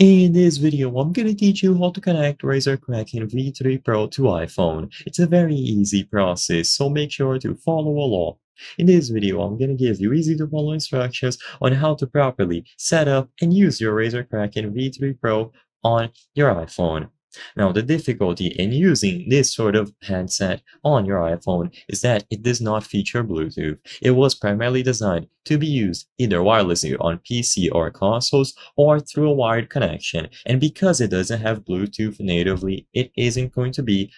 In this video, I'm going to teach you how to connect Razer Kraken V3 Pro to iPhone. It's a very easy process, so make sure to follow along. In this video, I'm going to give you easy to follow instructions on how to properly set up and use your Razer Kraken V3 Pro on your iPhone. Now, the difficulty in using this sort of handset on your iPhone is that it does not feature Bluetooth. It was primarily designed to be used either wirelessly on PC or consoles or through a wired connection. And because it doesn't have Bluetooth natively, it isn't going to be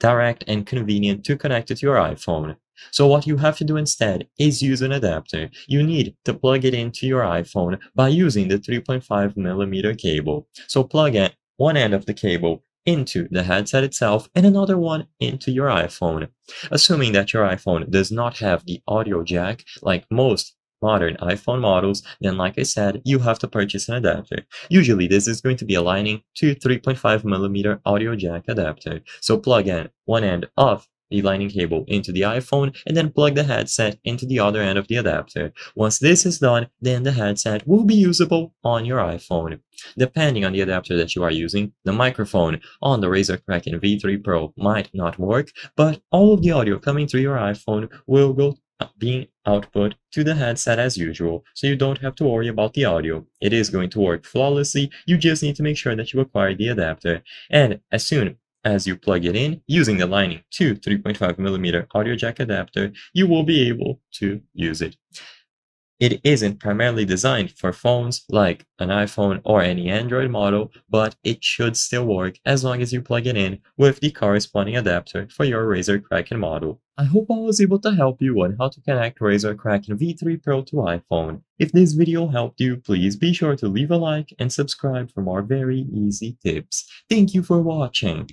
direct and convenient to connect it to your iPhone. So what you have to do instead is use an adapter. You need to plug it into your iPhone by using the 3.5 millimeter cable. So plug in one end of the cable into the headset itself and another one into your iPhone. Assuming that your iPhone does not have the audio jack like most modern iPhone models, then like I said, you have to purchase an adapter. Usually this is going to be a Lightning to 3.5 millimeter audio jack adapter. So plug in one end of the lightning cable into the iPhone and then plug the headset into the other end of the adapter. Once this is done, then the headset will be usable on your iPhone. Depending on the adapter that you are using, the microphone on the Razer Kraken V3 Pro might not work, but all of the audio coming through your iPhone will go uh, being output to the headset as usual, so you don't have to worry about the audio. It is going to work flawlessly, you just need to make sure that you acquire the adapter. And as soon as you plug it in using the Lightning to 3.5mm audio jack adapter, you will be able to use it. It isn't primarily designed for phones like an iPhone or any Android model, but it should still work as long as you plug it in with the corresponding adapter for your Razer Kraken model. I hope I was able to help you on how to connect Razer Kraken V3 Pro to iPhone. If this video helped you, please be sure to leave a like and subscribe for more very easy tips. Thank you for watching!